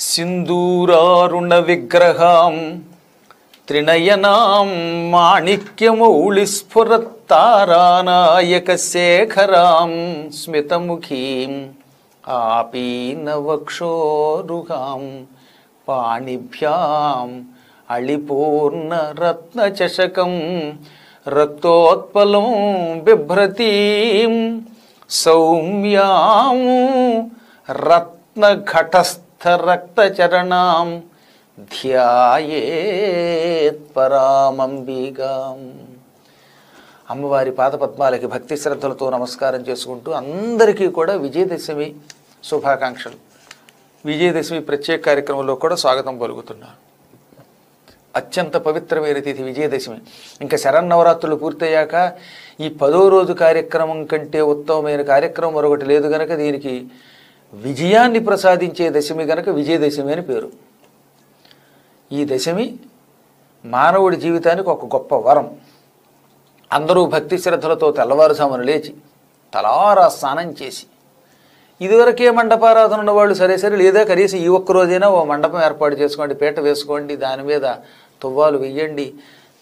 సింధూరారుణ విగ్రహాం త్రినయనాం మాణిక్యమౌళిస్ఫురత్తారానాయక శేఖరాం స్మితముఖీం ఆపీనవక్షోరుహాం పాణిభ్యాం అళిపూర్ణరత్నచషకం రక్తోత్పలం బిభ్రతీం సౌమ్యాం రత్నఘటస్థ ధ్యాయేత్ పరామంబిగాం అమ్మవారి పాదపద్మాలకి భక్తి శ్రద్ధలతో నమస్కారం చేసుకుంటూ అందరికీ కూడా విజయదశమి శుభాకాంక్షలు విజయదశమి ప్రత్యేక కార్యక్రమంలో కూడా స్వాగతం పలుకుతున్నాను అత్యంత పవిత్రమైన తిథి విజయదశమి ఇంకా శరన్నవరాత్రులు పూర్తయ్యాక ఈ పదో రోజు కార్యక్రమం కంటే ఉత్తమమైన కార్యక్రమం మరొకటి లేదు గనక దీనికి విజయాన్ని ప్రసాదించే దశమి గనక విజయదశమి అని పేరు. ఈ దశమి మానవుడి జీవితానికి ఒక గొప్ప వరం. అందరూ భక్తి శ్రద్ధలతో తెల్లవారుజామున లేచి తలారా స్నానం చేసి ఇదివరకే మండపారాధన ఉన్నవాళ్ళు సరే సరే లేదా కనీసం ఈ ఒక్క రోజైనా ఓ మండపం ఏర్పాటు చేసుకోండి పీట వేసుకోండి దాని మీద తువ్వాలు వెయ్యండి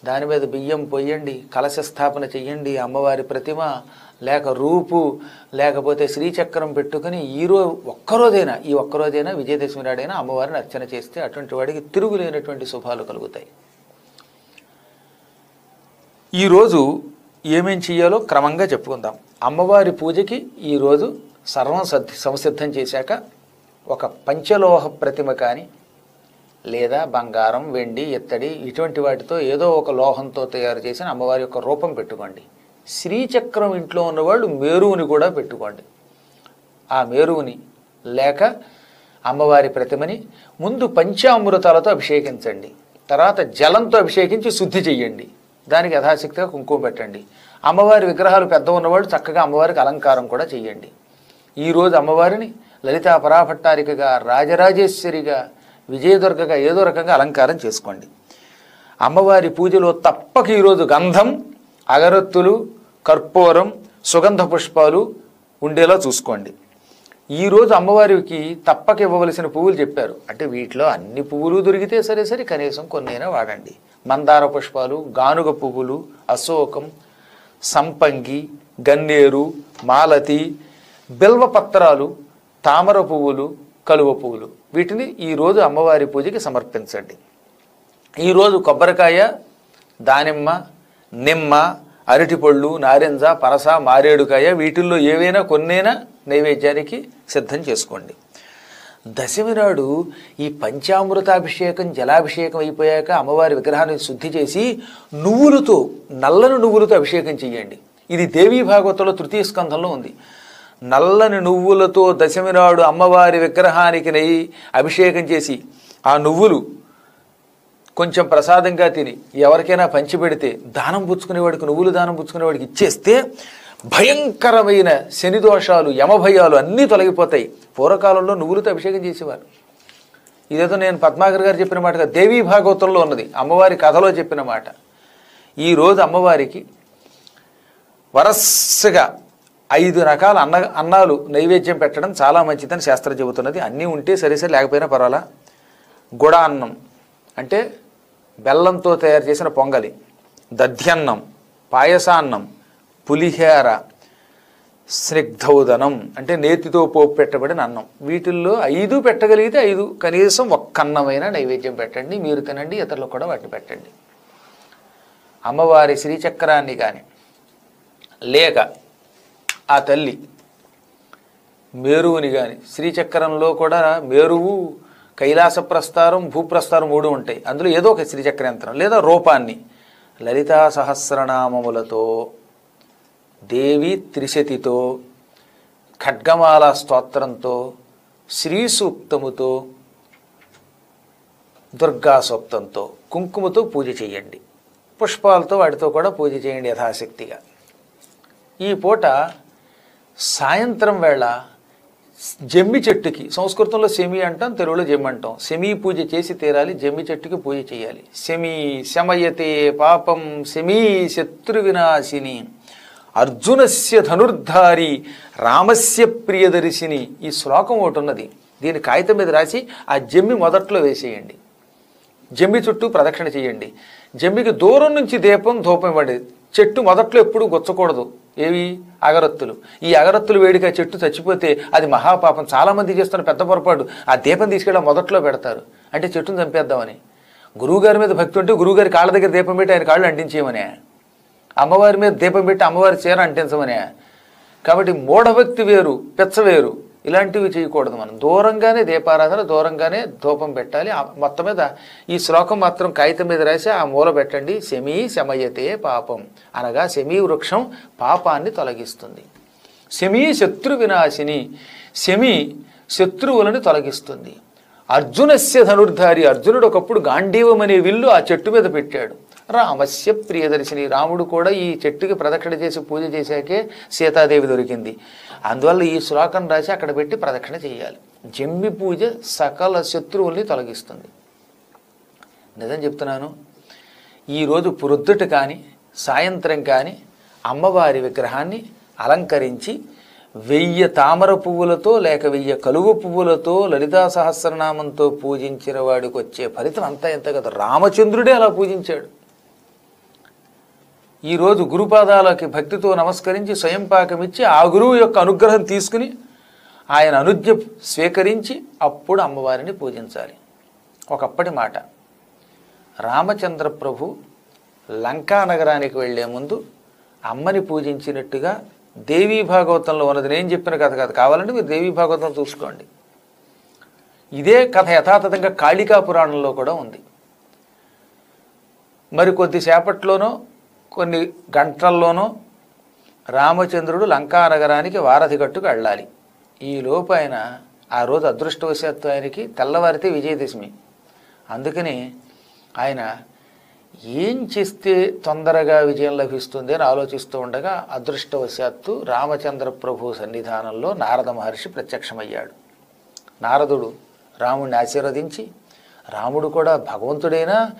దాని మీద బియ్యం పొయ్యండి కలశ స్థాపన చెయ్యండి అమ్మవారి ప్రతిమ లేక రూపు లేకపోతే శ్రీచక్రం పెట్టుకుని ఈ ఒక్కరోజైనా ఈ ఒక్కరోజైనా విజయదశమి నాడైనా అమ్మవారిని అర్చన చేస్తే అటువంటి వాడికి తిరుగులేనటువంటి శుభాలు కలుగుతాయి. ఈరోజు ఏమేం చేయాలో క్రమంగా చెప్పుకుందాం. అమ్మవారి పూజకి ఈరోజు సర్వం సద్ సంసిద్ధం చేశాక ఒక పంచలోహ ప్రతిమ కానీ లేదా బంగారం వెండి ఇత్తడి ఇటువంటి వాటితో ఏదో ఒక లోహంతో తయారు చేసిన అమ్మవారి యొక్క రూపం పెట్టుకోండి. శ్రీచక్రం ఇంట్లో ఉన్నవాళ్ళు మేరువుని కూడా పెట్టుకోండి. ఆ మేరువుని లేక అమ్మవారి ప్రతిమని ముందు పంచామృతాలతో అభిషేకించండి. తర్వాత జలంతో అభిషేకించి శుద్ధి చెయ్యండి. దానికి యథాశక్తిగా కుంకుమ పెట్టండి. అమ్మవారి విగ్రహాలు పెద్ద ఉన్నవాళ్ళు చక్కగా అమ్మవారికి అలంకారం కూడా చెయ్యండి. ఈరోజు అమ్మవారిని లలితా పరాభట్టారికగా రాజరాజేశ్వరిగా విజయదుర్గగా ఏదో రకంగా అలంకారం చేసుకోండి. అమ్మవారి పూజలో తప్పక ఈరోజు గంధం అగరత్తులు కర్పూరం సుగంధ పుష్పాలు ఉండేలా చూసుకోండి. ఈరోజు అమ్మవారికి తప్పక ఇవ్వవలసిన పువ్వులు చెప్పారు. అంటే వీటిలో అన్ని పువ్వులు దొరికితే సరే సరే కనీసం కొన్నైనా వాడండి. మందార పుష్పాలు గానుగ పువ్వులు అశోకం సంపంగి గన్నేరు మాలతి బిల్వ పత్రాలు తామర పువ్వులు కలువ పువ్వులు. వీటిని ఈరోజు అమ్మవారి పూజకి సమర్పించండి. ఈరోజు కొబ్బరికాయ దానిమ్మ నిమ్మ అరటిపళ్ళు నారింజ పనస మారేడుకాయ వీటిల్లో ఏవైనా కొన్నైనా నైవేద్యానికి సిద్ధం చేసుకోండి. దశమి నాడు ఈ పంచామృతాభిషేకం జలాభిషేకం అయిపోయాక అమ్మవారి విగ్రహాన్ని శుద్ధి చేసి నువ్వులతో నల్లని నువ్వులతో అభిషేకం చెయ్యండి ఇది దేవీ భాగవతంలో తృతీయ స్కంధంలో ఉంది. నల్లని నువ్వులతో దశమి నాడు అమ్మవారి విగ్రహానికి నెయ్యి అభిషేకం చేసి ఆ నువ్వులు కొంచెం ప్రసాదంగా తిని ఎవరికైనా పంచిపెడితే దానం పుచ్చుకునేవాడికి నువ్వులు దానం పుచ్చుకునేవాడికి ఇచ్చేస్తే భయంకరమైన శని దోషాలు యమభయాలు అన్నీ తొలగిపోతాయి. పూర్వకాలంలో నువ్వులతో అభిషేకం చేసేవారు. ఇదేదో నేను పద్మాకర్ గారు చెప్పిన మాట దేవీ భాగవతంలో ఉన్నది అమ్మవారి కథలో చెప్పిన మాట. ఈరోజు అమ్మవారికి వరసగా ఐదు రకాల అన్న అన్నాలు నైవేద్యం పెట్టడం చాలా మంచిదని శాస్త్రం చెబుతున్నది. అన్నీ ఉంటే సరే సరే లేకపోయినా పర్వాలా? గుడ అన్నం అంటే బెల్లంతో తయారు చేసిన పొంగలి దధ్యన్నం పాయసాన్నం పులిహేర స్నిగ్ధౌదనం అంటే నేతితో పోపు పెట్టబడిన అన్నం. వీటిల్లో ఐదు పెట్టగలిగితే ఐదు. కనీసం ఒక్క అన్నమైన నైవేద్యం పెట్టండి. మీరు తినండి ఇతరులకు కూడా వాటిని పెట్టండి. అమ్మవారి శ్రీచక్రాన్ని కానీ లేక ఆ తల్లి మేరువుని కానీ శ్రీచక్రంలో కూడా మేరువు కైలాస ప్రస్తారం భూప్రస్తారం మూడు ఉంటాయి. అందులో ఏదో ఒక శ్రీచక్ర యంత్రం లేదా రూపాన్ని. లలితా సహస్రనామములతో దేవి త్రిశతితో ఖడ్గమాల స్తోత్రంతో శ్రీ సూక్తముతో దుర్గా సూక్తంతో కుంకుమతో పూజ చేయండి. పుష్పాలతో వాటితో కూడా పూజ చేయండి యథాశక్తిగా. ఈ పూట సాయంత్రం వేళ జమ్మి చెట్టుకి సంస్కృతంలో సెమి అంటాం తెలుగులో జమ్మి అంటాం. సెమీ పూజ చేసి తీరాలి జమ్మి చెట్టుకి పూజ చేయాలి. సెమి శమయతే పాపం సెమీ శత్రు వినాశిని. అర్జునస్య ధనుర్ధారి రామస్య ప్రియదర్శిని. ఈ శ్లోకం ఒకటి ఉన్నది. దీని కాగితం మీద రాసి ఆ జమ్మి మొదట్లో వేసేయండి. జమ్మి చుట్టూ ప్రదక్షిణ చేయండి. జమ్మికి దూరం నుంచి దీపం ధూపం ఇవ్వండి. చెట్టు మొదట్లో ఎప్పుడు గుచ్చకూడదు. ఏవి? అగరత్తులు. ఈ అగరత్తులు వేడిక చెట్టు చచ్చిపోతే అది మహాపాపం. చాలామంది చేస్తున్న పెద్ద పొరపాటు. ఆ దీపం తీసుకెళ్ళి మొదట్లో పెడతారు. అంటే చెట్టును చంపేద్దామని. గురువుగారి మీద భక్తి ఉంటే గురువుగారి కాళ్ళ దగ్గర దీపం పెట్టి ఆయన కాళ్ళు అంటించేయమనే. అమ్మవారి మీద దీపం పెట్టి అమ్మవారి చీర అంటించమనే. కాబట్టి మూఢభక్తి వేరు పెచ్చ వేరు. ఇలాంటివి చేయకూడదు మనం. దూరంగానే దీపారాధన దూరంగానే ధూపం పెట్టాలి. ఆ మొత్తం మీద ఈ శ్లోకం మాత్రం కాగితం మీద రాసి ఆ మూల పెట్టండి. శమీ శమయతే పాపం అనగా శమీ వృక్షం పాపాన్ని తొలగిస్తుంది. శమీ శత్రు వినాశిని శమి శత్రువులను తొలగిస్తుంది. అర్జునస్య ధనుర్ధారి అర్జునుడు ఒకప్పుడు గాంధీవం అనే విల్లు ఆ చెట్టు మీద పెట్టాడు. రామస్య ప్రియదర్శిని రాముడు కూడా ఈ చెట్టుకి ప్రదక్షిణ చేసి పూజ చేశాకే సీతాదేవి దొరికింది. అందువల్ల ఈ శ్లోకం రాసి అక్కడ పెట్టి ప్రదక్షిణ చేయాలి. జమ్మి పూజ సకల శత్రువుల్ని తొలగిస్తుంది. నిజం చెప్తున్నాను ఈరోజు పొద్దుట కానీ సాయంత్రం కానీ అమ్మవారి విగ్రహాన్ని అలంకరించి వెయ్యి తామర పువ్వులతో లేక వెయ్యి కలువ పువ్వులతో లలితా సహస్రనామంతో పూజించిన వాడికి వచ్చే ఫలితం అంతా ఎంత కదా. రామచంద్రుడే అలా పూజించాడు. ఈరోజు గురుపాదాలకి భక్తితో నమస్కరించి స్వయం పాకమిచ్చి ఆ గురువు యొక్క అనుగ్రహం తీసుకుని ఆయన అనుజ్ఞ స్వీకరించి అప్పుడు అమ్మవారిని పూజించాలి. ఒకప్పటి మాట రామచంద్ర ప్రభు లంకా నగరానికి వెళ్ళే ముందు అమ్మని పూజించినట్టుగా దేవీ భాగవతంలో ఉన్నది. నేను చెప్పిన కథ కాదు. కావాలంటే మీరు దేవీ భాగవతం చూసుకోండి. ఇదే కథ యథాతథంగా కాళికా పురాణంలో కూడా ఉంది. మరి కొద్దిసేపట్లోనో కొన్ని గంటల్లోనూ రామచంద్రుడు లంకా నగరానికి వారధిగట్టుకు వెళ్ళాలి. ఈ లోపు ఆయన ఆ రోజు అదృష్టవశాత్తు ఆయనకి తెల్లవారితే విజయదశమి. అందుకని ఆయన ఏం చేస్తే తొందరగా విజయం లభిస్తుంది అని ఆలోచిస్తూ ఉండగా అదృష్టవశాత్తు రామచంద్ర ప్రభు సన్నిధానంలో నారద మహర్షి ప్రత్యక్షమయ్యాడు. నారదుడు రాముడిని ఆశీర్వదించి రాముడు కూడా భగవంతుడైనా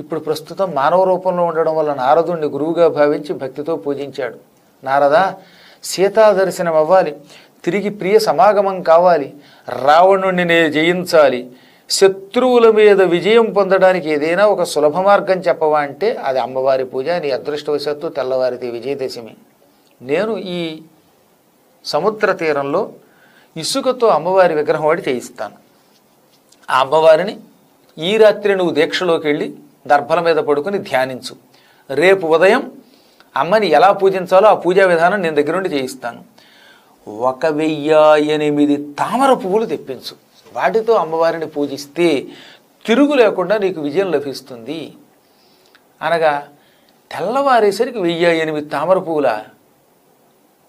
ఇప్పుడు ప్రస్తుతం మానవ రూపంలో ఉండడం వల్ల నారదుణ్ణి గురువుగా భావించి భక్తితో పూజించాడు. నారద సీతా దర్శనం అవ్వాలి. తిరిగి ప్రియ సమాగమం కావాలి. రావణుణ్ణి నేను జయించాలి. శత్రువుల మీద విజయం పొందడానికి ఏదైనా ఒక సులభ మార్గం చెప్పవా అంటే అది అమ్మవారి పూజ నీ అదృష్టవశాత్తు తెల్లవారిది విజయదశమి. నేను ఈ సముద్ర తీరంలో ఇసుకతో అమ్మవారి విగ్రహం వాడి చేయిస్తాను. ఆ అమ్మవారిని ఈ రాత్రి నువ్వు దీక్షలోకి వెళ్ళి దర్భల మీద పడుకుని ధ్యానించు. రేపు ఉదయం అమ్మని ఎలా పూజించాలో ఆ పూజా విధానం నేను దగ్గర నుండి చేయిస్తాను. ఒక వెయ్యి ఎనిమిది తామర పువ్వులు తెప్పించు. వాటితో అమ్మవారిని పూజిస్తే తిరుగు లేకుండా నీకు విజయం లభిస్తుంది. అనగా తెల్లవారేసరికి వెయ్యి ఎనిమిది తామర పువ్వుల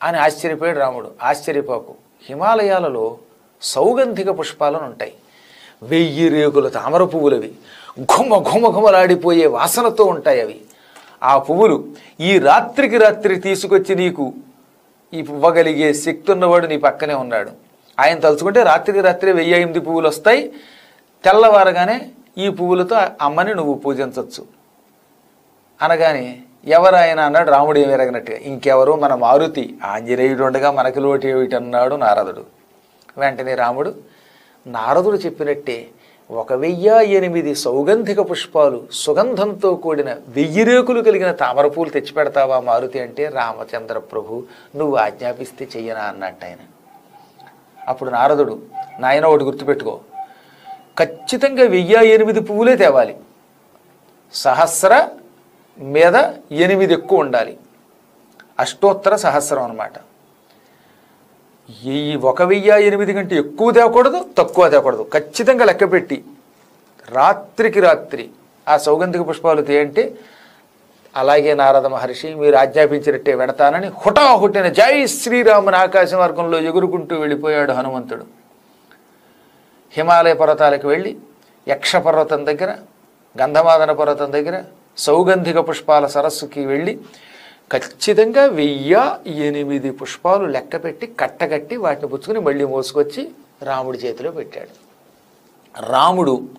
అని ఆశ్చర్యపోయాడు రాముడు. ఆశ్చర్యపోకు. హిమాలయాలలో సౌగంధిక పుష్పాలను ఉంటాయి. వెయ్యి రేకుల తామర పువ్వులవి. ఘుమ ఘుమ ఘుమలాడిపోయే వాసనతో ఉంటాయి అవి. ఆ పువ్వులు ఈ రాత్రికి రాత్రి తీసుకొచ్చి నీకు ఈ శక్తి ఉన్నవాడు నీ పక్కనే ఉన్నాడు. ఆయన తలుచుకుంటే రాత్రికి రాత్రి వెయ్యి ఎనిమిది పువ్వులు వస్తాయి తెల్లవారగానే ఈ పువ్వులతో అమ్మని నువ్వు పూజించవచ్చు అనగానే ఎవరు ఆయన అన్నాడు రాముడు ఏమి ఎరగనట్టుగా ఇంకెవరు మన మారుతి ఆంజనేయుడు ఉండగా మనకి లోటు ఏమిటన్నాడు నారదుడు. వెంటనే రాముడు నారదుడు చెప్పినట్టే ఒక వెయ్యి ఎనిమిది సౌగంధిక పుష్పాలు సుగంధంతో కూడిన వెయ్యి రేకులు కలిగిన తామరపూలు తెచ్చిపెడతావా మారుతి అంటే రామచంద్ర ప్రభు నువ్వు ఆజ్ఞాపిస్తే చెయ్యనా అన్నట్టు ఆయన. అప్పుడు నారదుడు నాయన ఒకటి గుర్తుపెట్టుకో ఖచ్చితంగా వెయ్యి ఎనిమిది పువ్వులే తేవాలి. సహస్ర మీద ఎనిమిది ఎక్కువ ఉండాలి. అష్టోత్తర సహస్రం అనమాట ఈ ఒక వెయ్యి ఎనిమిది కంటే ఎక్కువ తేకూడదు తక్కువ తేకూడదు. ఖచ్చితంగా లెక్క పెట్టి రాత్రికి రాత్రి ఆ సౌగంధిక పుష్పాలు తీయంటే అలాగే నారద మహర్షి మీరు ఆజ్ఞాపించినట్టే వెడతానని హుటాహుట్టిన జై శ్రీరాముని ఆకాశ మార్గంలో ఎగురుకుంటూ వెళ్ళిపోయాడు హనుమంతుడు. హిమాలయ పర్వతాలకు వెళ్ళి యక్షపర్వతం దగ్గర గంధమాదన పర్వతం దగ్గర సౌగంధిక పుష్పాల సరస్సుకి వెళ్ళి ఖచ్చితంగా వెయ్యి ఎనిమిది పుష్పాలు లెక్క పెట్టి కట్టగట్టి వాటిని పుచ్చుకుని మళ్ళీ మోసుకొచ్చి రాముడి చేతిలో పెట్టాడు. రాముడు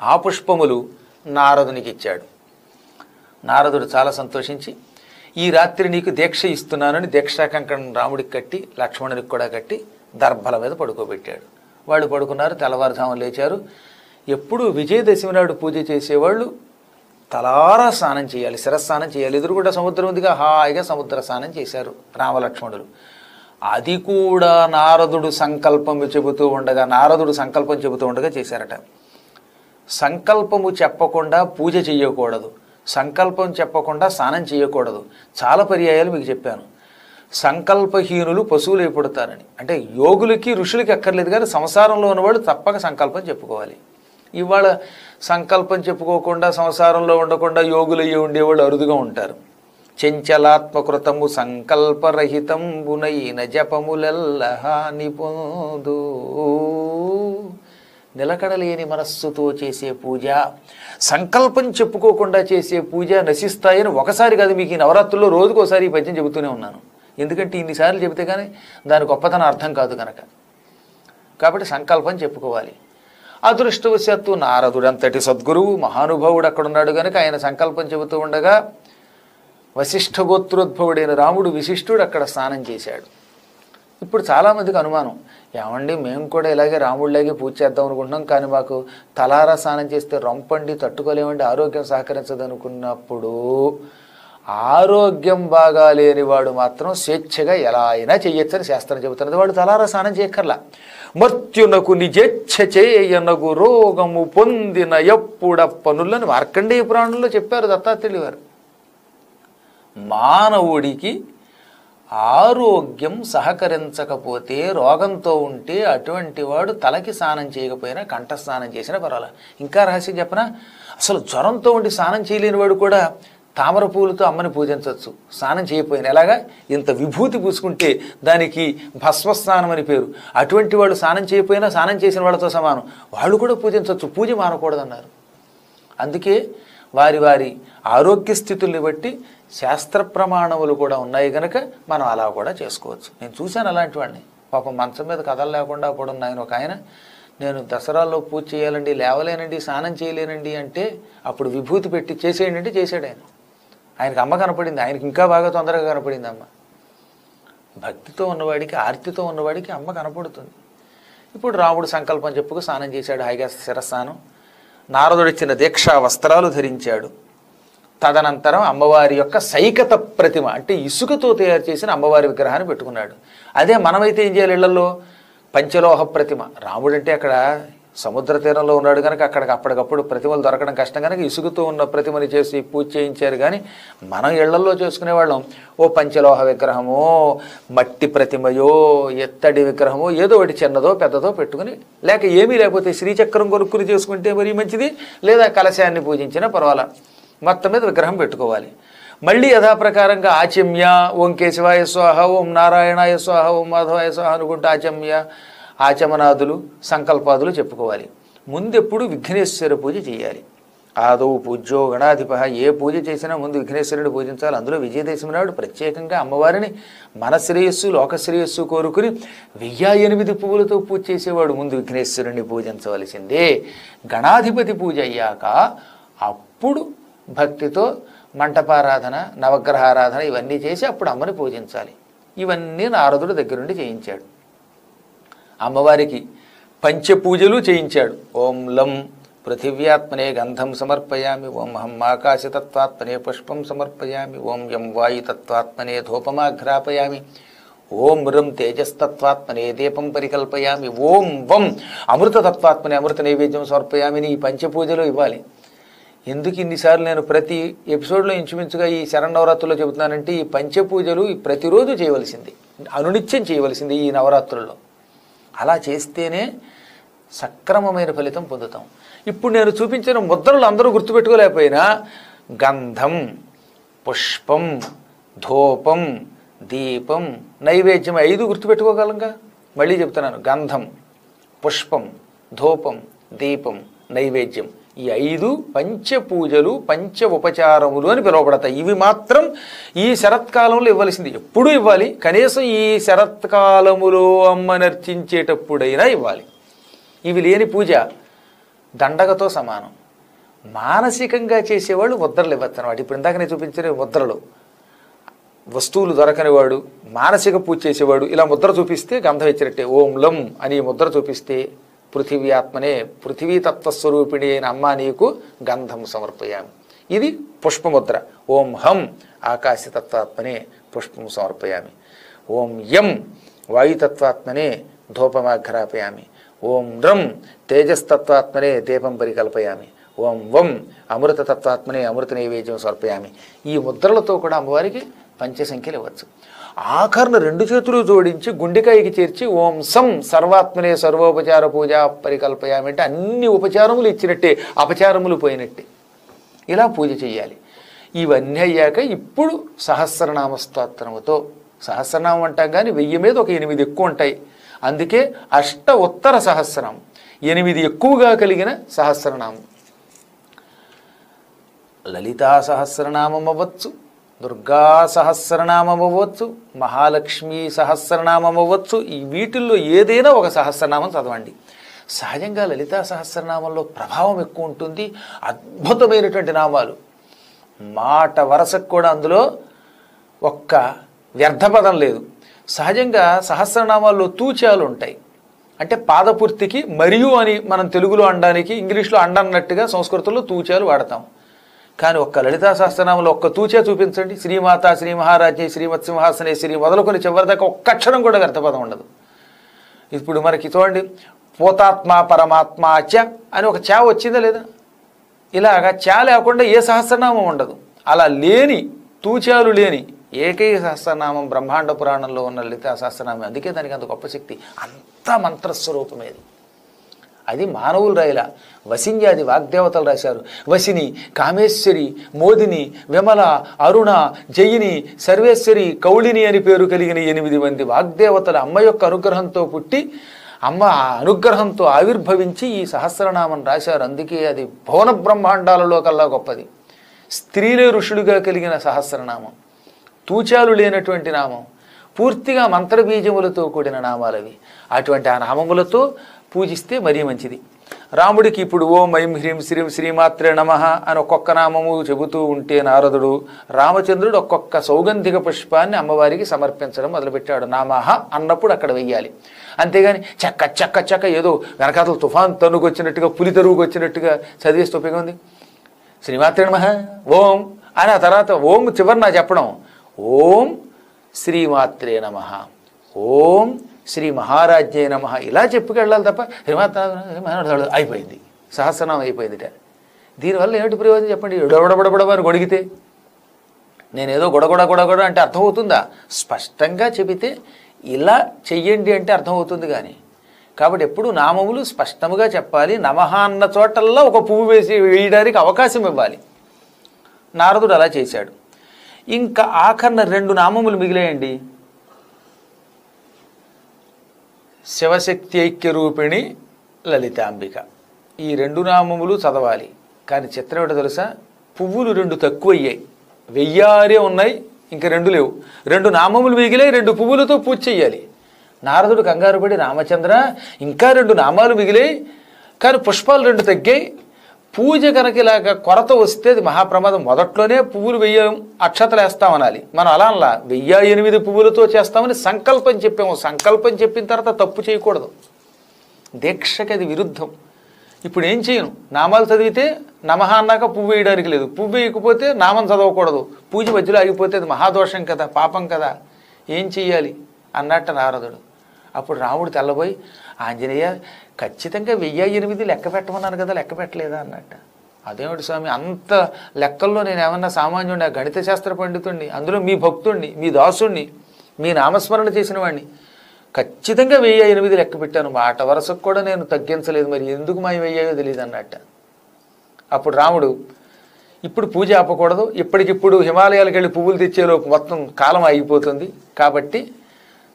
ఆ పుష్పములు నారదునికి ఇచ్చాడు. నారదుడు చాలా సంతోషించి ఈ రాత్రి నీకు దీక్ష ఇస్తున్నానని దీక్షా కంకణం రాముడికి కట్టి లక్ష్మణునికి కూడా కట్టి దర్భల మీద పడుకోబెట్టాడు. వాళ్ళు పడుకున్నారు తెల్లవారుజాము లేచారు. ఎప్పుడు విజయదశమి నాడు పూజ చేసేవాళ్ళు తలారా స్నానం చేయాలి శిరస్నానం చేయాలి. ఎదురుగుండా సముద్రం ఉందిగా హాయిగా సముద్ర స్నానం చేశారు రామలక్ష్మణులు. అది కూడా నారదుడు సంకల్పం చెబుతూ ఉండగా నారదుడు సంకల్పం చెబుతూ ఉండగా చేశారట. సంకల్పము చెప్పకుండా పూజ చేయకూడదు సంకల్పం చెప్పకుండా స్నానం చేయకూడదు చాలా పర్యాయాలు మీకు చెప్పాను. సంకల్పహీనులు పశువులు అయిపోతారని అంటే యోగులకి ఋషులకి అక్కర్లేదు కానీ సంసారంలో ఉన్నవాళ్ళు తప్పక సంకల్పం చెప్పుకోవాలి. ఇవాళ సంకల్పం చెప్పుకోకుండా సంసారంలో ఉండకుండా యోగులయ్యి ఉండేవాళ్ళు అరుదుగా ఉంటారు. చెంచలాత్మకృతము సంకల్పరహితంబునైన జపములెల్లహాని పొందు నిలకడలేని మనస్సుతో చేసే పూజ సంకల్పం చెప్పుకోకుండా చేసే పూజ నశిస్తాయని ఒకసారి కాదు మీకు ఈ నవరాత్రుల్లో రోజుకోసారి ఈ పద్యం చెబుతూనే ఉన్నాను. ఎందుకంటే ఇన్నిసార్లు చెబితే కానీ దాని గొప్పతనం అర్థం కాదు కనుక కాబట్టి సంకల్పం చెప్పుకోవాలి. అదృష్టవశాత్తు నారదుడంతటి సద్గురువు మహానుభావుడు అక్కడ ఉన్నాడు కనుక ఆయన సంకల్పం చెబుతూ ఉండగా వశిష్ఠ గోత్రోద్భవుడైన రాముడు విశిష్టుడు అక్కడ స్నానం చేశాడు. ఇప్పుడు చాలామందికి అనుమానం ఏమండి మేము కూడా ఇలాగే రాముడిలాగే పూజ చేద్దాం అనుకుంటున్నాం కానీ మాకు తలారా స్నానం చేస్తే రొంపండి తట్టుకోలేమండి ఆరోగ్యం సహకరించదనుకున్నప్పుడు ఆరోగ్యం బాగా లేనివాడు మాత్రం స్వేచ్ఛగా ఎలా అయినా చెయ్యొచ్చని శాస్త్రం చెబుతున్నది. వాడు తలారా స్నానం చేయక్కర్లా. మర్త్యునకు నిజేచ్ఛ చేయనగు రోగము పొందిన ఎప్పుడ పనులను మార్కండేయ పురాణంలో చెప్పారు దత్తాత్రేయులు వారు మానవుడికి ఆరోగ్యం సహకరించకపోతే రోగంతో ఉంటే అటువంటి వాడు తలకి స్నానం చేయకపోయినా కంఠ స్నానం చేసినా పర్వాలేదు ఇంకా రహస్యం చెప్పనా? అసలు జ్వరంతో ఉండి స్నానం చేయలేని వాడు కూడా తామర పూలతో అమ్మని పూజించవచ్చు. స్నానం చేయకపోయినా ఎలాగా? ఇంత విభూతి పూసుకుంటే దానికి భస్మస్నానం అని పేరు. అటువంటి వాళ్ళు స్నానం చేయకపోయినా స్నానం చేసిన వాళ్ళతో సమానం. వాళ్ళు కూడా పూజించవచ్చు. పూజ మానకూడదన్నారు. అందుకే వారి వారి ఆరోగ్య స్థితుల్ని బట్టి శాస్త్ర ప్రమాణములు కూడా ఉన్నాయి కనుక మనం అలా కూడా చేసుకోవచ్చు. నేను చూశాను అలాంటి వాడిని. పాపం మంచం మీద కథలు లేకుండా పడున్న ఆయన ఒక ఆయన నేను దసరాలో పూజ చేయాలండి లేవలేనండి స్నానం చేయలేనండి అంటే అప్పుడు విభూతి పెట్టి చేసేయండి చేశాడు ఆయన. ఆయనకి అమ్మ కనపడింది ఆయనకి ఇంకా బాగా తొందరగా కనపడింది అమ్మ. భక్తితో ఉన్నవాడికి ఆర్తితో ఉన్నవాడికి అమ్మ కనపడుతుంది. ఇప్పుడు రాముడు సంకల్పం చెప్పుకు స్నానం చేశాడు హాయిగా శిరస్నానం నారదుడిచ్చిన దీక్షా వస్త్రాలు ధరించాడు. తదనంతరం అమ్మవారి యొక్క సైకత ప్రతిమ అంటే ఇసుకతో తయారు చేసిన అమ్మవారి విగ్రహాన్ని పెట్టుకున్నాడు. అదే మనమైతే ఏం చేయాలి ఇళ్ళలో? పంచలోహ ప్రతిమ. రాముడంటే అక్కడ సముద్ర తీరంలో ఉన్నాడు కనుక అక్కడికి అప్పటికప్పుడు ప్రతిమలు దొరకడం కష్టం కనుక ఇసుగుతూ ఉన్న ప్రతిమని చేసి పూజ చేయించారు కానీ మనం ఇళ్ళలో చేసుకునేవాళ్ళం ఓ పంచలోహ విగ్రహమో మట్టి ప్రతిమయో ఎత్తడి విగ్రహమో ఏదో ఒకటి చిన్నదో పెద్దదో పెట్టుకుని లేక ఏమీ లేకపోతే శ్రీచక్రం కొనుక్కుని చేసుకుంటే మరీ మంచిది? లేదా కలశాన్ని పూజించినా పర్వాలా? మొత్తం మీద విగ్రహం పెట్టుకోవాలి. మళ్ళీ యథాప్రకారంగా ఆచమ్య ఓం కేశవాయ స్వాహ ఓం నారాయణాయ స్వాహ ఓం మాధవాయ స్వాహ అనుకుంటే ఆచమ్య ఆచమనాదులు సంకల్పాదులు చెప్పుకోవాలి. ముందెప్పుడు విఘ్నేశ్వర పూజ చేయాలి. ఆదౌ పూజ్యో గణాధిప ఏ పూజ చేసినా ముందు విఘ్నేశ్వరుని పూజించాలి. అందులో విజయదశమి నాడు ప్రత్యేకంగా అమ్మవారిని మన శ్రేయస్సు లోక శ్రేయస్సు కోరుకుని వెయ్యి ఎనిమిది పువ్వులతో పూజ చేసేవాడు ముందు విఘ్నేశ్వరుని పూజించవలసిందే. గణాధిపతి పూజ అయ్యాక అప్పుడు భక్తితో మంటపారాధన నవగ్రహారాధన ఇవన్నీ చేసి అప్పుడు అమ్మని పూజించాలి. ఇవన్నీ నారదుడు దగ్గరుండి చేయించాడు. అమ్మవారికి పంచపూజలు చేయించాడు. ఓం లం పృథివ్యాత్మనే గంధం సమర్పయామి ఓం హం ఆకాశతత్వాత్మనే పుష్పం సమర్పయామి ఓం యం వాయుతత్వాత్మనే ధూపమాఘ్రాపయామి ఓం రం తేజస్తత్వాత్మనే దీపం పరికల్పయామి ఓం వం అమృతతత్వాత్మనే అమృత నైవేద్యం సమర్పయామి ఈ పంచపూజలు ఇవ్వాలి. ఎందుకు ఇన్నిసార్లు నేను ప్రతి ఎపిసోడ్లో ఇంచుమించుగా ఈ శరణవరాత్రుల్లో చెబుతున్నానంటే ఈ పంచపూజలు ప్రతిరోజు చేయవలసింది అనునిత్యం చేయవలసింది ఈ నవరాత్రుల్లో. అలా చేస్తేనే సక్రమమైన ఫలితం పొందుతాం. ఇప్పుడు నేను చూపించిన ముద్రలు అందరూ గుర్తుపెట్టుకోలేకపోయినా గంధం పుష్పం ధూపం దీపం నైవేద్యం ఐదు గుర్తుపెట్టుకోగలంగా? మళ్ళీ చెప్తున్నాను గంధం పుష్పం ధూపం దీపం నైవేద్యం ఈ ఐదు పంచపూజలు పంచ ఉపచారములు అని పిలువబడతాయి. ఇవి మాత్రం ఈ శరత్కాలంలో ఇవ్వాల్సింది. ఎప్పుడూ ఇవ్వాలి. కనీసం ఈ శరత్కాలములో అమ్మనర్చించేటప్పుడైనా ఇవ్వాలి. ఇవి లేని పూజ దండగతో సమానం. మానసికంగా చేసేవాళ్ళు ముద్రలు ఇవ్వచ్చు ఇప్పుడు ఇందాక నేను చూపించిన ముద్రలు వస్తువులు దొరకనివాడు మానసిక పూజ చేసేవాడు ఇలా ముద్ర చూపిస్తే గంధం ఇచ్చినట్టే. ఓం లం అని ముద్ర చూపిస్తే పృథివీ ఆత్మనే పృథివీ అయిన అమ్మ నీకు గంధం సమర్పయామి. ఇది పుష్పముద్ర. ఓం హం ఆకాశతత్వాత్మనే పుష్పం సమర్పయామి. ఓం యం వాయుతత్వాత్మనే ధూపమాఘ్రాపయామి. ఓం రం తేజస్తత్వాత్మనే దీపం పరికల్పయామి. ఓం వం అమృతతత్వాత్మనే అమృత నైవేద్యం సమర్పయామి. ఈ ముద్రలతో కూడా అమ్మవారికి పంచసంఖ్యలు ఇవ్వచ్చు. ఆఖరణ రెండు చేతులు జోడించి గుండెకాయకి చేర్చి ఓం సం సర్వాత్మనే సర్వోపచార పూజ పరికల్పయామంటే అన్ని ఉపచారములు ఇచ్చినట్టే అపచారములు పోయినట్టే. ఇలా పూజ చేయాలి ఇవన్నీ అయ్యాక ఇప్పుడు సహస్రనామ స్తోత్రముతో సహస్రనామం అంటాం కానీ వెయ్యి మీద ఒక ఎనిమిది ఎక్కువ ఉంటాయి. అందుకే అష్ట ఉత్తర సహస్రం ఎనిమిది ఎక్కువగా కలిగిన సహస్రనామం. లలితా సహస్రనామం అవ్వచ్చు దుర్గా సహస్రనామం అవ్వచ్చు మహాలక్ష్మి సహస్రనామం అవ్వచ్చు ఈ వీటిల్లో ఏదైనా ఒక సహస్రనామం చదవండి. సహజంగా లలితా సహస్రనామంలో ప్రభావం ఎక్కువ ఉంటుంది అద్భుతమైనటువంటి నామాలు. మాట వరసకు కూడా అందులో ఒక్క వ్యర్థపదం లేదు. సహజంగా సహస్రనామాల్లో తూచాలు ఉంటాయి. అంటే పాదపూర్తికి మరియు అని మనం తెలుగులో అనడానికి ఇంగ్లీష్లో అండన్నట్టుగా సంస్కృతంలో తూచాలు వాడతాం. కానీ ఒక్క లలితా సహస్రనామంలో ఒక్క తూచే చూపించండి. శ్రీమాత శ్రీ మహారాజ్ఞి శ్రీమత్ సింహాసనే శ్రీ మొదలుకొని చివరిదాకా ఒక్క అక్షరం కూడా వ్యర్థపదం ఉండదు. ఇప్పుడు మనకి చూడండి పోతాత్మ పరమాత్మ చ అని ఒక చా వచ్చిందా లేదా? ఇలాగా చా లేకుండా ఏ సహస్రనామం ఉండదు. అలా లేని తూచాలు లేని ఏకైక సహస్రనామం బ్రహ్మాండ పురాణంలో ఉన్న లలితా సహస్రనామం అందుకే దానికి అంత గొప్ప శక్తి. అంత మంత్రస్వరూపమేది. అది మానవులు రాయలా. వసింజాది వాగ్దేవతలు రాశారు. వసిని కామేశ్వరి మోదిని విమల అరుణ జయిని సర్వేశ్వరి కౌళిని అని పేరు కలిగిన ఎనిమిది మంది వాగ్దేవతలు అమ్మ యొక్క అనుగ్రహంతో పుట్టి అమ్మ ఆ అనుగ్రహంతో ఆవిర్భవించి ఈ సహస్రనామం రాశారు. అందుకే అది భువన బ్రహ్మాండాలలో కల్లా గొప్పది. స్త్రీలే ఋషులుగా కలిగిన సహస్రనామం. తూచాలు లేనటువంటి నామం. పూర్తిగా మంత్రబీజములతో కూడిన నామాలవి. అటువంటి ఆ నామములతో పూజిస్తే మరీ మంచిది. రాముడికి ఇప్పుడు ఓం ఐం హ్రీం శ్రీం శ్రీమాత్రే నమ అని ఒక్కొక్క నామము చెబుతూ ఉంటే నారదుడు రామచంద్రుడు ఒక్కొక్క సౌగంధిక పుష్పాన్ని అమ్మవారికి సమర్పించడం మొదలుపెట్టాడు. నామహ అన్నప్పుడు అక్కడ వెయ్యాలి. అంతేగాని చక్క చక్క చక్క ఏదో వెనకాతల తుఫాన్ తనుకు వచ్చినట్టుగా పులి తరువుకు వచ్చినట్టుగా చదివేస్తే ఉపయోగం ఉంది? శ్రీమాత్రే నమ ఓం అని ఆ తర్వాత ఓం చివరి నా చెప్పడం. ఓం శ్రీమాత్రే నమ. ఓం శ్రీ మహారాజ్యే నమ. ఇలా చెప్పుకెళ్ళాలి తప్ప శ్రీమాత్ర అయిపోయింది. సహస్రనామం అయిపోయిందిట. దీనివల్ల ఏమిటి ప్రయోజనం చెప్పండి? ఎడబడబడబడమని గొడిగితే. నేనేదో గొడగొడ గొడగొడ అంటే అర్థమవుతుందా స్పష్టంగా చెబితే ఇలా చెయ్యండి అంటే అర్థమవుతుంది కానీ. కాబట్టి ఎప్పుడు నామములు స్పష్టముగా చెప్పాలి. నమహ అన్న చోటల్లో ఒక పువ్వు వేసి వేయడానికి అవకాశం ఇవ్వాలి. నారదుడు అలా చేశాడు. ఇంకా ఆఖరణ రెండు నామములు మిగిలేయండి. శివశక్తి ఐక్య రూపిణి లలితాంబిక ఈ రెండు నామములు చదవాలి. కానీ చిత్రం ఏంటో తెలుసా? పువ్వులు రెండు తక్కువ అయ్యాయి వెయ్యారే ఉన్నాయి ఇంకా రెండు లేవు. రెండు నామములు మిగిలాయి రెండు పువ్వులతో పూజ చెయ్యాలి. నారదుడు కంగారు పడి రామచంద్ర ఇంకా రెండు నామాలు మిగిలాయి కానీ పుష్పాలు రెండు తగ్గాయి పూజ కనుక ఇలాగ కొరత వస్తే అది మహాప్రమాదం. మొదట్లోనే పువ్వులు వెయ్యి అక్షతలు వేస్తామనాలి. మనం అలా అలా వెయ్యి ఎనిమిది పువ్వులతో చేస్తామని సంకల్పం చెప్పాము. సంకల్పం చెప్పిన తర్వాత తప్పు చేయకూడదు. దీక్షకి అది విరుద్ధం. ఇప్పుడు ఏం చేయను? నామాలు చదివితే నమహ అన్నాక పువ్వు వేయడానికి లేదు. పువ్వు వేయకపోతే నామం చదవకూడదు. పూజ మధ్యలో ఆగిపోతే అది మహాదోషం కదా పాపం కదా. ఏం చెయ్యాలి? అన్నట్టు నారదుడు. అప్పుడు రాముడు తెల్లబోయి ఆంజనేయ ఖచ్చితంగా వెయ్యి ఎనిమిది లెక్క పెట్టమన్నాను కదా లెక్క పెట్టలేదా అన్నట్ట. అదేమిటి స్వామి అంత లెక్కల్లో నేను ఏమన్నా సామాన్యుడిని గణిత శాస్త్ర పండితుడిని అందులో మీ భక్తుణ్ణి మీ దాసుణ్ణి మీ నామస్మరణ చేసిన వాడిని ఖచ్చితంగా వెయ్యి ఎనిమిది లెక్క పెట్టాను. మాట వరసకు కూడా నేను తగ్గించలేదు మరి ఎందుకు మా వెయ్యాయో తెలియదు అన్నట్ట. అప్పుడు రాముడు ఇప్పుడు పూజ ఆపకూడదు ఇప్పటికిప్పుడు హిమాలయాలకు వెళ్ళి పువ్వులు తెచ్చేలోపు మొత్తం కాలం అయిపోతుంది కాబట్టి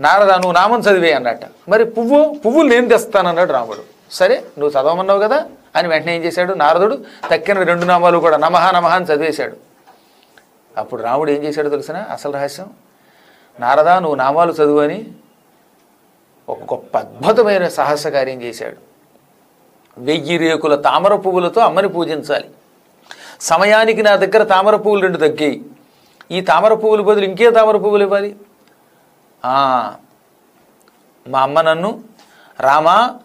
నారద నువ్వు నామం చదివే అన్నట్ట. మరి పువ్వు పువ్వులు నేను తెస్తానన్నాడు రాముడు. సరే నువ్వు చదవమన్నావు కదా? అని వెంటనే ఏం చేశాడు? నారదుడు తక్కిన రెండు నామాలు కూడా నమహ నమహ అని చదివేశాడు. అప్పుడు రాముడు ఏం చేశాడు తెలిసిన? అసలు రహస్యం? నారదా నువ్వు నామాలు చదువు అని ఒక గొప్ప అద్భుతమైన సాహస కార్యం చేశాడు. వెయ్యి రేకుల తామర పువ్వులతో అమ్మని పూజించాలి. సమయానికి నా దగ్గర తామర పువ్వులు రెండు తగ్గాయి. ఈ తామర పువ్వులు బదులు ఇంకే తామర పువ్వులు ఇవ్వాలి. మా అమ్మ నన్ను రామా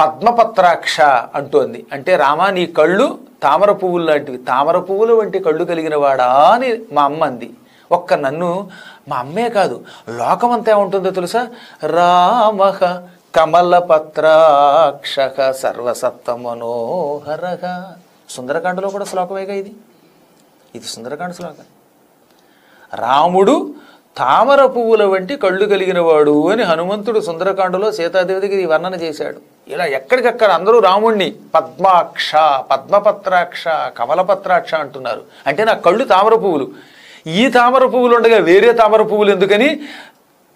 పద్మపత్రాక్ష అంటోంది. అంటే రామా నీ కళ్ళు తామర పువ్వులు లాంటివి. తామర పువ్వులు వంటి కళ్ళు కలిగిన వాడా అని మా అమ్మ అంది. ఒక్క నన్ను మా అమ్మే కాదు లోకమంతా ఏముంటుందో తెలుసా? రామ కమలపత్రాక్ష సర్వసత్వ మనోహరగా సుందరకాండలో కూడా శ్లోకమేగా ఇది? ఇది సుందరకాండ శ్లోకం. రాముడు తామర పువ్వుల వంటి కళ్ళు కలిగిన వాడు అని హనుమంతుడు సుందరకాండలో సీతాదేవికి ఈ వర్ణన చేశాడు. ఇలా ఎక్కడికక్కడ అందరూ రాముణ్ణి పద్మాక్ష పద్మపత్రాక్ష కమలపత్రాక్ష అంటున్నారు. అంటే నా కళ్ళు తామర పువ్వులు. ఈ తామర పువ్వులు ఉండగా వేరే తామర పువ్వులు ఎందుకని?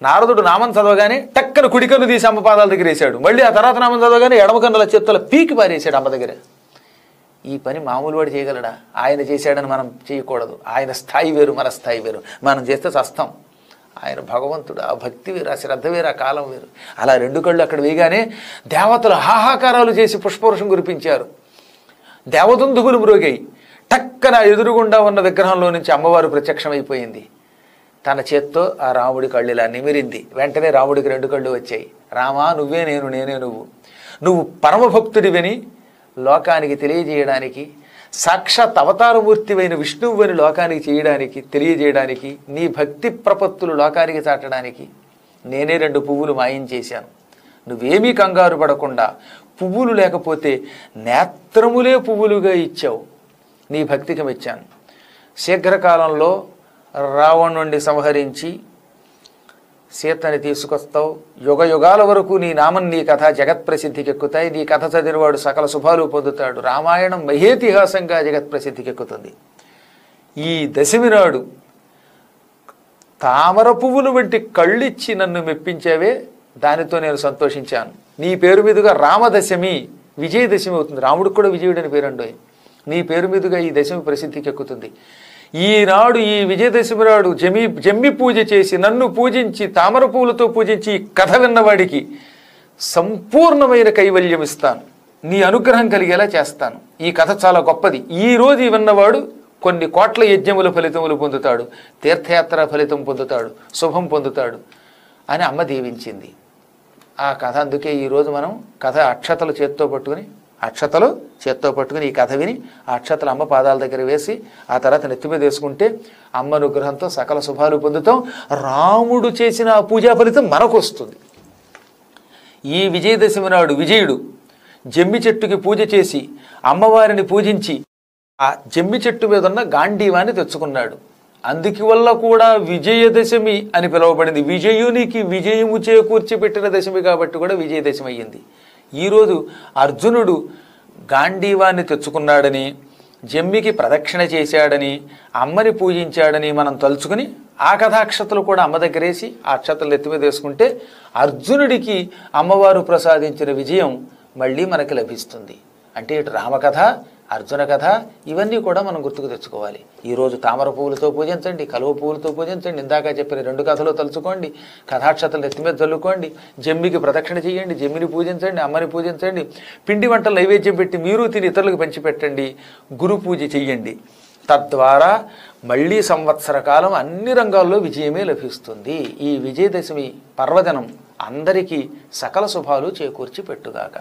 నారదుడు నామం చదవగానే టక్కన కుడికన్ను తీసి అమ్మ పాదాల దగ్గర వేశాడు. మళ్ళీ ఆ తర్వాత నామం చదవగానే ఎడమ కన్నుల చేతుల పీకి పారేసాడు అమ్మ దగ్గర. ఈ పని మామూలు వాడు చేయగలడా? ఆయన చేశాడని మనం చేయకూడదు. ఆయన స్థాయి వేరు మన స్థాయి వేరు. మనం చేస్తే చస్తాం ఆయన భగవంతుడు ఆ భక్తి వేరు ఆ శ్రద్ధ వేరు ఆ కాలం వేరు. అలా రెండు కళ్ళు అక్కడ వేయగానే దేవతలు హాహాకారాలు చేసి పుష్పవృషం కురిపించారు. దేవదుందుగులు మ్రోగాయి. టక్కన ఎదురుగుండా ఉన్న విగ్రహంలో నుంచి అమ్మవారు ప్రత్యక్షమైపోయింది. తన చేత్తో ఆ రాముడి కళ్ళు ఇలా నిమిరింది. వెంటనే రాముడికి రెండు కళ్ళు వచ్చాయి. రామా నువ్వే నేను నేనే నువ్వు. నువ్వు పరమభక్తుడివని లోకానికి తెలియజేయడానికి సాక్షాత్ అవతారమూర్తివైన విష్ణువుని లోకానికి చేయడానికి తెలియజేయడానికి నీ భక్తి ప్రపత్తులు లోకానికి చాటడానికి నేనే రెండు పువ్వులు మాయం చేశాను. నువ్వేమీ కంగారు పడకుండా పువ్వులు లేకపోతే నేత్రములే పువ్వులుగా ఇచ్చావు. నీ భక్తికి మెచ్చాను. శీఘ్రకాలంలో రావణుణ్ణి సంహరించి సీతని తీసుకొస్తావు. యుగ యుగాల వరకు నీ నామం నీ కథ జగత్ ప్రసిద్ధికి ఎక్కుతాయి నీ కథ చదివినవాడు సకల శుభాలు పొందుతాడు. రామాయణం మహేతిహాసంగా జగత్ ప్రసిద్ధికి ఎక్కుతుంది ఈ దశమి నాడు తామర పువ్వులు వంటి కళ్ళిచ్చి నన్ను మెప్పించావే. దానితో నేను సంతోషించాను. నీ పేరు మీదుగా రామదశమి విజయదశమి అవుతుంది. రాముడికి కూడా విజయుడని పేరండోయ్ నీ పేరు మీదుగా ఈ దశమి ప్రసిద్ధికి ఎక్కుతుంది ఈనాడు ఈ విజయదశమి నాడు జమి జమ్మి పూజ చేసి నన్ను పూజించి తామర పూలతో పూజించి కథ విన్నవాడికి సంపూర్ణమైన కైవల్యం ఇస్తాను. నీ అనుగ్రహం కలిగేలా చేస్తాను. ఈ కథ చాలా గొప్పది. ఈ రోజు విన్నవాడు కొన్ని కోట్ల యజ్ఞముల ఫలితములు పొందుతాడు. తీర్థయాత్ర ఫలితం పొందుతాడు. శుభం పొందుతాడు అని అమ్మ దీవించింది. ఆ కథ అందుకే ఈరోజు మనం కథ అక్షతలు చేత్తో పట్టుకుని అక్షతలు చేత్తో పట్టుకుని ఈ కథ విని ఆ అక్షతలు అమ్మ పాదాల దగ్గర వేసి ఆ తర్వాత నెత్తి మీద వేసుకుంటే అమ్మ అనుగ్రహంతో సకల శుభాలు పొందుతాం. రాముడు చేసిన ఆ పూజా ఫలితం మనకు వస్తుంది ఈ విజయదశమి నాడు విజయుడు జమ్మి చెట్టుకి పూజ చేసి అమ్మవారిని పూజించి ఆ జమ్మి చెట్టు మీద ఉన్న గాంధీవాన్ని తెచ్చుకున్నాడు. అందుకి వల్ల కూడా విజయదశమి అని పిలువబడింది. విజయునికి విజయము చేకూర్చి పెట్టిన దశమి కాబట్టి కూడా విజయదశమి అయ్యింది. ఈరోజు అర్జునుడు గాంధీవాన్ని తెచ్చుకున్నాడని జమ్మికి ప్రదక్షిణ చేశాడని అమ్మని పూజించాడని మనం తలుచుకుని ఆ కథాక్షతలు కూడా అమ్మ దగ్గరేసి ఆ అక్షతలు ఎత్తి మీద వేసుకుంటే అర్జునుడికి అమ్మవారు ప్రసాదించిన విజయం మళ్ళీ మనకి లభిస్తుంది. అంటే ఇటు రామకథ అర్జున కథ ఇవన్నీ కూడా మనం గుర్తుకు తెచ్చుకోవాలి. ఈరోజు తామర పువ్వులతో పూజించండి కలువ పువ్వులతో పూజించండి ఇందాక చెప్పిన రెండు కథలు తలుచుకోండి కథాక్షతలు ఎత్తి మీద చల్లుకోండి జమ్మికి ప్రదక్షిణ చేయండి జమ్మిని పూజించండి అమ్మని పూజించండి పిండి వంటలు నైవేద్యం పెట్టి మీరు తిని ఇతరులకు పంచిపెట్టండి గురు పూజ చెయ్యండి. తద్వారా మళ్ళీ సంవత్సర కాలం అన్ని రంగాల్లో విజయమే లభిస్తుంది. ఈ విజయదశమి పర్వదినం అందరికీ సకల శుభాలు చేకూర్చి పెట్టుగాక.